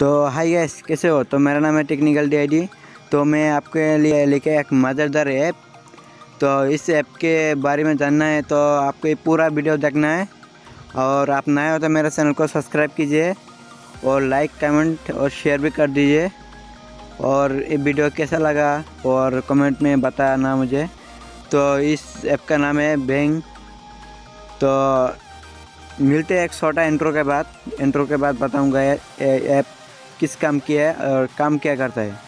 तो hi guys कैसे हो? तो मेरा नाम है टेक्निकल डी तो मैं आपके लिए लेके एक मज़ेदार ऐप तो इस ऐप के बारे में जानना है तो आपको ये पूरा वीडियो देखना है। और आप नए हो तो मेरे चैनल को सब्सक्राइब कीजिए और लाइक कमेंट और शेयर भी कर दीजिए। और ये वीडियो कैसा लगा? और कमेंट में बताना मुझे। तो इस ऐप का नाम है बैंक तो मिलते हैं एक छोटा इंट्रो के बाद। इंट्रो के बाद बताऊँगा ऐप किस काम की है और काम क्या करता है?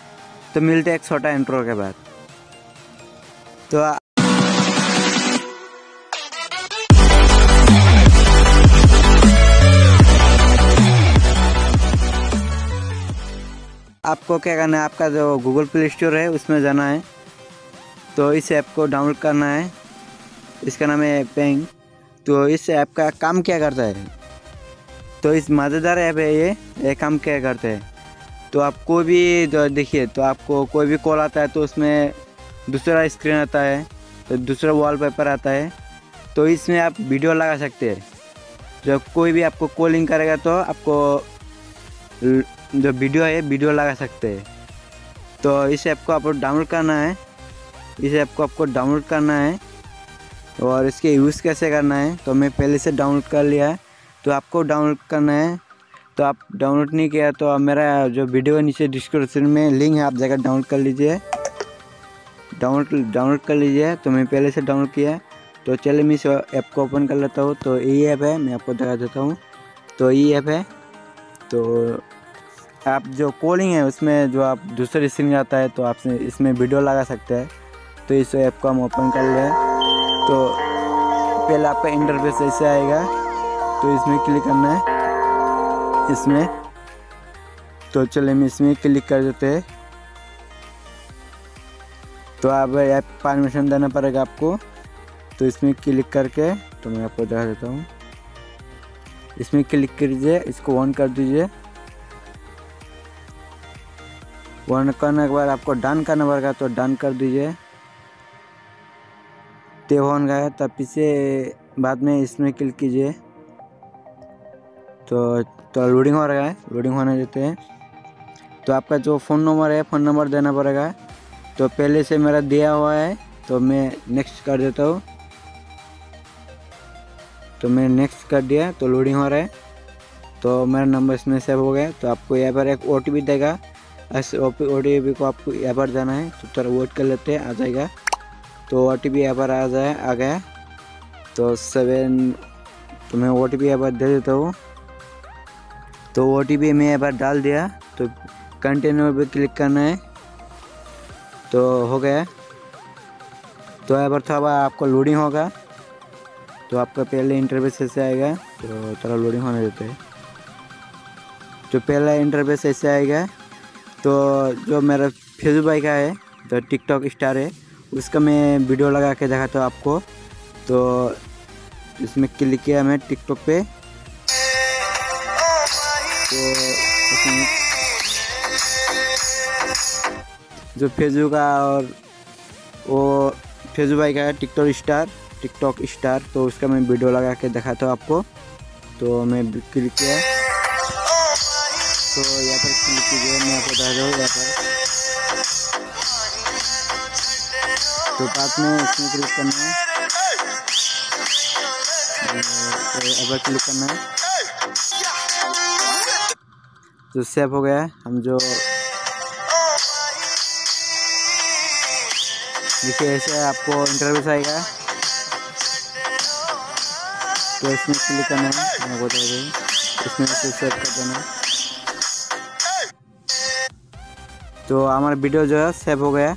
तो मिलते हैं एक छोटा इंट्रो के बाद। तो आपको क्या करना है? आपका जो गूगल प्ले स्टोर है, उसमें जाना है। तो इस ऐप को डाउनलोड करना है। इसका नाम है पेंग तो इस ऐप का काम क्या करता है? तो इस मज़ेदार ऐप है ये ये काम क्या करते हैं? तो आप कोई भी देखिए तो आपको कोई भी कॉल आता है तो उसमें दूसरा स्क्रीन आता है तो दूसरा वॉलपेपर आता है तो इसमें आप वीडियो लगा सकते हैं। जब कोई भी आपको कॉलिंग करेगा तो आपको जो वीडियो है वीडियो लगा सकते हैं। तो इस ऐप को आपको डाउनलोड करना है। इस ऐप को आपको डाउनलोड करना है। और इसके यूज़ कैसे करना है तो मैं पहले से डाउनलोड कर लिया है। तो आपको डाउनलोड करना है। तो आप डाउनलोड नहीं किया तो मेरा जो वीडियो है नीचे डिस्क्रिप्शन में लिंक है, आप जाकर डाउनलोड कर लीजिए। डाउनलोड डाउनलोड कर लीजिए। तो मैं पहले से डाउनलोड किया तो चलिए मैं इस ऐप को ओपन कर लेता हूँ। तो ये ऐप है, मैं आपको दिखा देता हूँ। तो ये ऐप है। तो आप जो कॉलिंग है, उसमें जो आप दूसरे स्क्रीन आता है तो आप इसमें वीडियो लगा सकते हैं। तो इस ऐप को हम ओपन कर लें। तो पहले आपका इंटरफेस ऐसे आएगा। तो इसमें क्लिक करना है। इसमें। तो चले हम इसमें क्लिक कर देते हैं। तो आप ऐप परमिशन देना पड़ेगा आपको। तो इसमें क्लिक करके तो मैं आपको दिखा देता हूँ। इसमें क्लिक कीजिए, इसको ऑन कर दीजिए। ऑन करने के बाद आपको डन करना पड़ेगा तो डन कर दीजिए। तेवन गया, तब पीछे बाद में इसमें क्लिक कीजिए। तो तो लोडिंग हो रहा है लोडिंग होने देते हैं। तो आपका जो फ़ोन नंबर है फ़ोन नंबर देना पड़ेगा। तो पहले से मेरा दिया हुआ है तो मैं नेक्स्ट कर देता हूँ। तो मैं नेक्स्ट कर दिया तो लोडिंग हो रहा है। तो मेरा नंबर इसमें सेव हो गया। तो आपको यहाँ पर एक ओ देगा। इस ओ टी पी को आपको यहाँ पर जाना है। तो थोड़ा वेट कर लेते हैं, आ जाएगा। तो ओ टी पी यहाँ पर आ जाए, आ गया। तो सेवन तो मैं ओ टी पी यहाँ पर दे देता हूँ। तो ओ टी पी मैं यहाँ पर डाल दिया तो कंटिन्यू पे क्लिक करना है तो हो गया। तो यहाँ पर थोड़ा आपको लोडिंग होगा तो आपका पहले इंटरफेस ऐसे आएगा तो थोड़ा लोडिंग होने देते हैं। तो पहला इंटरफेस ऐसे आएगा तो जो मेरा फेसबुक भाई का है तो टिकटॉक स्टार है, उसका मैं वीडियो लगा के दिखाता हूँ आपको। तो इसमें क्लिक किया मैं टिकटॉक पे। तो जो फेसबुक का और वो फेसबुक भाई का है टिकटॉक स्टार टिकटॉक स्टार तो उसका मैं वीडियो लगा के दिखाता हूँ आपको। तो मैं क्लिक किया। तो यहाँ पर क्लिक कीजिए, मैं आपको बता दूँ यहाँ पर। तो बाद में इसमें क्लिक करना है। अब क्लिक करना है। जो सेव हो गया है हम जो देखिए, ऐसे आपको इंटरव्यू आएगा। तो इसमें क्लिक करना है, मैं बता दूँ इसमें सेव कर देना तो हमारा वीडियो जो है सेव हो गया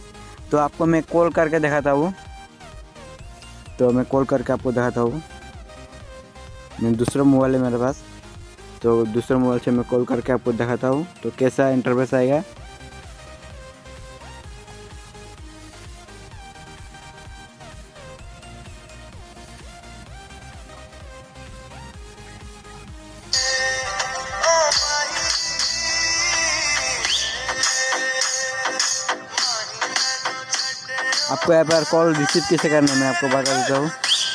तो आपको मैं कॉल करके दिखाता हूँ। तो मैं कॉल करके आपको दिखाता हूँ। मैं दूसरा मोबाइल है मेरे पास। तो दूसरे मोबाइल से मैं कॉल करके आपको दिखाता हूँ। तो कैसा इंटरफेस आएगा? आपको यहाँ पर कॉल रिसीव कैसे करना है, मैं आपको बता देता हूँ।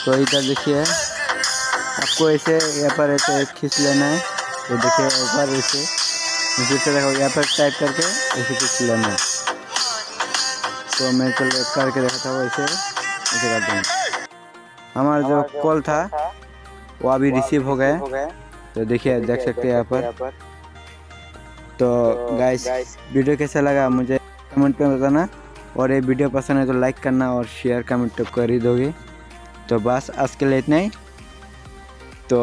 तो इधर देखिए, आपको ऐसे यहाँ पर ऐसे खींच लेना है। तो देखिए ऊपर ऐसे फिर से देखो यहाँ पर टाइप करके ऐसे कुछ लेना तो मैं चल करके देखा था वैसे ऐसे कर दूँगा हमारा जो कॉल था वो अभी रिसीव हो गया। तो देखिए देख सकते हैं यहाँ पर। तो गाइस वीडियो कैसा लगा? मुझे कमेंट में बताना। और ये वीडियो पसंद है तो लाइक करना और शेयर कमेंट तो कर ही दोगे। तो बस आज के लिए इतना ही। तो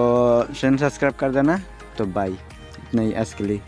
चैनल सब्सक्राइब कर देना। तो बाय इतना ही आज के लिए